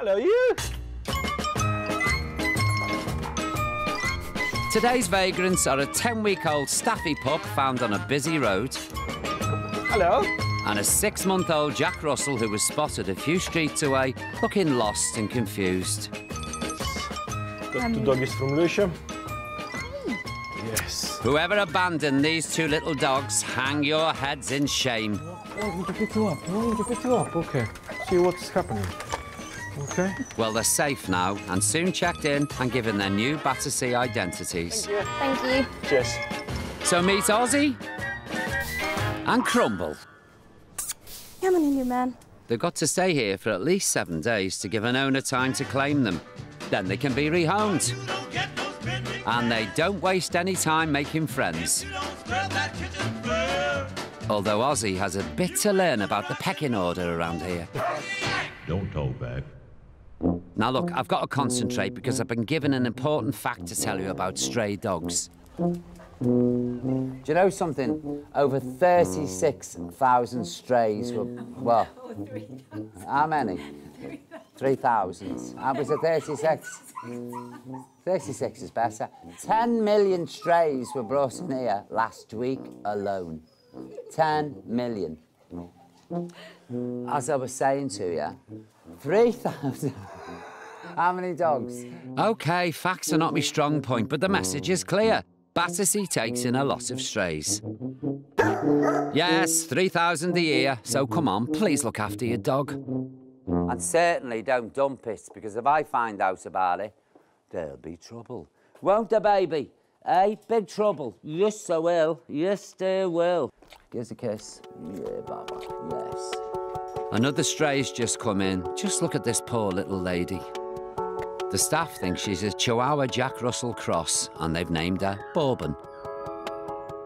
Hello, you. Today's vagrants are a 10-week-old staffy pup found on a busy road Hello. and a six-month-old Jack Russell who was spotted a few streets away looking lost and confused. Got two doggies from Lucia. Yes. Whoever abandoned these two little dogs, hang your heads in shame. I want to pick you up. I want to pick you up. Okay. See what's happening. Okay. Well, they're safe now and soon checked in and given their new Battersea identities. Thank you. Cheers. So meet Ozzy and Crumble. Come on in, you man. They've got to stay here for at least seven days to give an owner time to claim them. Then they can be rehomed. And they don't waste any time making friends. Although Ozzy has a bit to learn about the pecking order around here. Don't talk back. Now, look, oh. I've got to concentrate because I've been given an important fact to tell you about stray dogs. Do you know something? Over 36,000 strays were. Well, oh, how many? 3,000. I was at 36. 36 is better. 10 million strays were brought in here last week alone. 10 million. As I was saying to you, 3,000. How many dogs? OK, facts are not my strong point, but the message is clear. Battersea takes in a lot of strays. Yes, 3,000 a year, so come on, please look after your dog. And certainly don't dump it, because if I find out about it, there'll be trouble. Won't there, baby? Eh? Big trouble. Yes, I will. Yes, there will. Give us a kiss. Yeah, Baba. Yes. Another stray's just come in. Just look at this poor little lady. The staff think she's a Chihuahua Jack Russell cross, and they've named her Bourbon.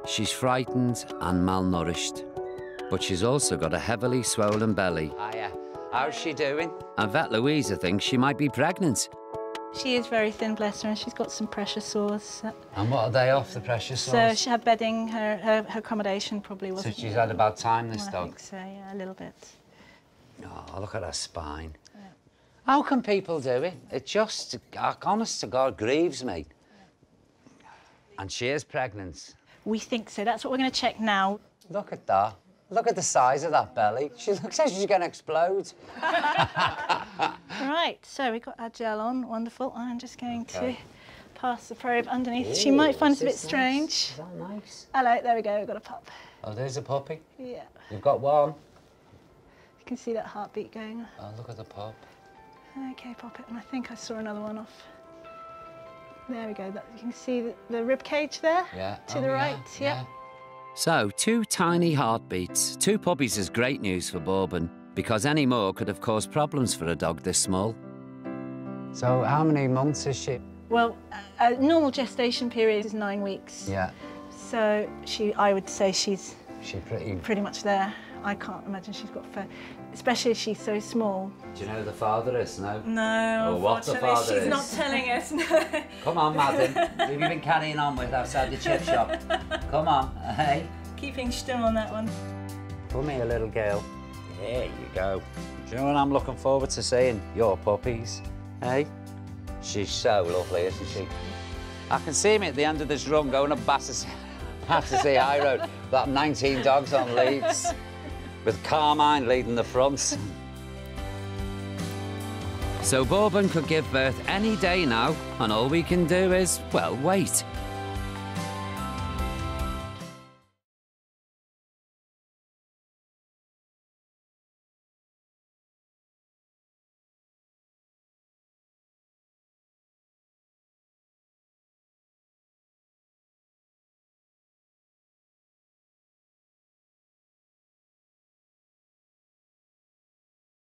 She's frightened and malnourished, but she's also got a heavily swollen belly. Hiya. How's she doing? And Vet Louisa thinks she might be pregnant. She is very thin, bless her, and she's got some pressure sores. And what are they off the pressure sores? So she had bedding, her, her, her accommodation probably wasn't. So she's had about time, this I dog. think so, yeah, a little bit. Oh, look at her spine. How can people do it? It just, honest to God, grieves me. And she is pregnant. We think so. That's what we're going to check now. Look at that. Look at the size of that belly. She looks like she's going to explode. Right, so we've got our gel on. Wonderful. I'm just going Okay. to pass the probe underneath. she might find it a bit strange. Is that nice? Hello, there we go. We've got a pup. Oh, there's a puppy. Yeah. You've got one. You can see that heartbeat going on. Oh, look at the pup. Okay, pop it. And I think I saw another one off. There we go. That, you can see the, the rib cage there. Yeah. To Oh, the right. yeah. Yep. So, two tiny heartbeats. Two puppies is great news for Bourbon, because any more could have caused problems for a dog this small. So, how many months is she? Well, a, a normal gestation period is nine weeks. Yeah, So she, I would say she's she pretty. pretty much there. I can't imagine she's got fur, especially as she's so small. Do you know who the father is? No. No, Or what the unfortunately, father she's is. not telling us. No. Come on, Madden. Who have you been carrying on with outside the chip shop? Come on, hey. Keeping still on that one. Come here, little girl. There you go. Do you know what I'm looking forward to seeing? Your puppies. Hey? She's so lovely, isn't she? I can see me at the end of this run going up Battersea, Battersea High Road. That 19 dogs on leads. With Carmine leading the front. So Bourbon could give birth any day now, and all we can do is, well, wait.